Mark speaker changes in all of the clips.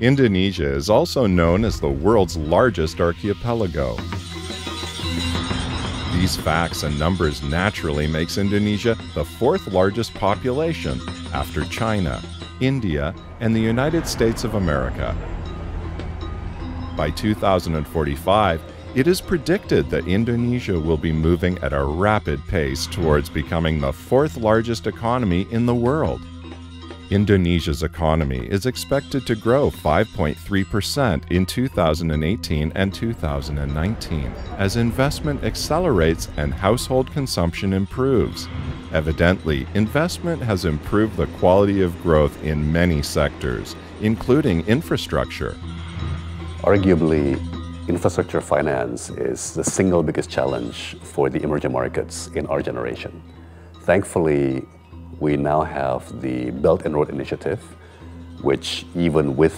Speaker 1: Indonesia is also known as the world's largest archipelago. These facts and numbers naturally makes Indonesia the fourth largest population after China, India, and the United States of America. By 2045, it is predicted that Indonesia will be moving at a rapid pace towards becoming the fourth largest economy in the world. Indonesia's economy is expected to grow 5.3% in 2018 and 2019 as investment accelerates and household consumption improves. Evidently, investment has improved the quality of growth in many sectors, including infrastructure.
Speaker 2: Arguably, infrastructure finance is the single biggest challenge for the emerging markets in our generation. Thankfully, we now have the Belt and Road Initiative, which even with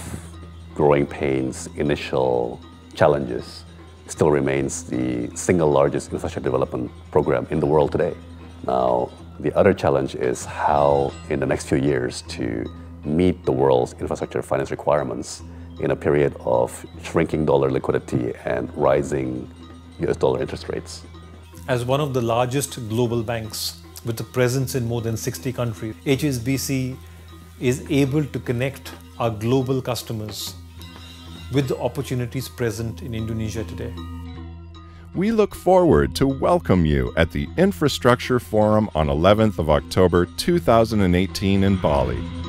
Speaker 2: growing pains, initial challenges, still remains the single largest infrastructure development program in the world today. Now, the other challenge is how in the next few years to meet the world's infrastructure finance requirements in a period of shrinking dollar liquidity and rising US dollar interest rates.
Speaker 3: As one of the largest global banks, with a presence in more than 60 countries, HSBC is able to connect our global customers with the opportunities present in Indonesia today.
Speaker 1: We look forward to welcome you at the Infrastructure Forum on 11th of October 2018 in Bali.